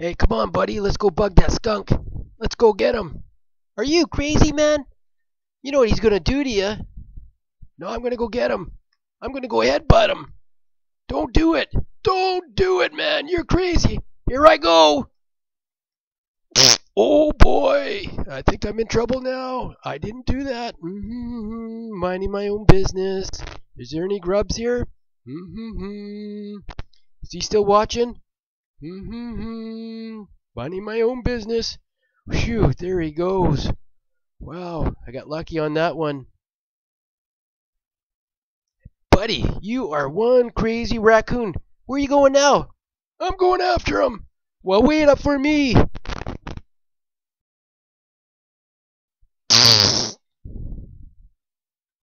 Hey, come on, buddy. Let's go bug that skunk. Let's go get him. Are you crazy, man? You know what he's gonna do to you. No, I'm gonna go get him. I'm gonna go headbutt him. Don't do it. Don't do it, man. You're crazy. Here I go. Oh boy, I think I'm in trouble now. I didn't do that. Mm-hmm. Minding my own business. Is there any grubs here? Mm-hmm. Is he still watching? Mm-hmm. My own business. Phew, there he goes. Wow, I got lucky on that one. Buddy, you are one crazy raccoon. Where are you going now? I'm going after him. Well, wait up for me.